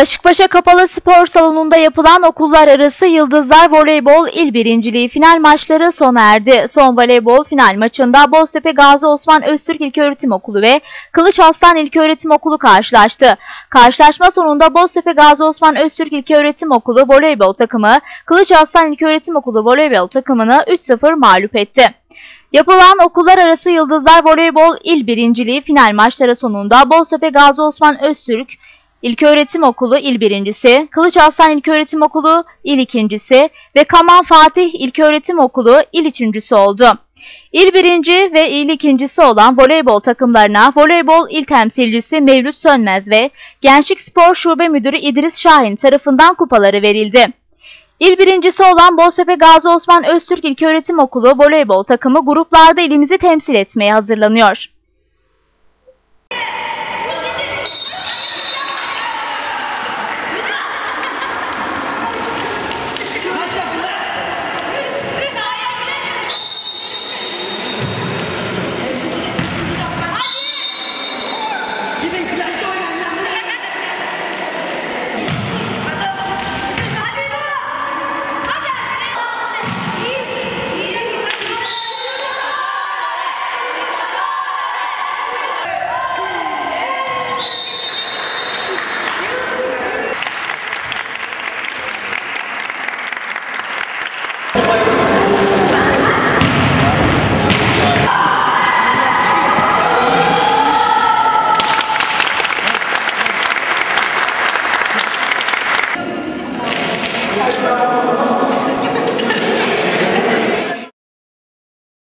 Aşıkpaşa Kapalı Spor Salonu'nda yapılan okullar arası Yıldızlar Voleybol İl Birinciliği final maçları sona erdi. Son voleybol final maçında Boztepe Gazi Osman Öztürk İlköğretim Okulu ve Kılıç Aslan İlköğretim Okulu karşılaştı. Karşılaşma sonunda Boztepe Gazi Osman Öztürk İlköğretim Okulu voleybol takımı Kılıç Aslan İlköğretim Okulu voleybol takımını 3-0 mağlup etti. Yapılan okullar arası Yıldızlar Voleybol İl Birinciliği final maçları sonunda Boztepe Gazi Osman Öztürk İlköğretim Okulu İl Birincisi, Kılıç Aslan İlköğretim Okulu İl İkincisi ve Kaman Fatih İlköğretim Okulu İl Üçüncüsü oldu. İl birinci ve il ikincisi olan voleybol takımlarına voleybol il temsilcisi Mevlüt Sönmez ve Gençlik Spor Şube Müdürü İdris Şahin tarafından kupaları verildi. İl birincisi olan Boztepe Gazi Osman Öztürk İlköğretim Okulu voleybol takımı gruplarda ilimizi temsil etmeye hazırlanıyor.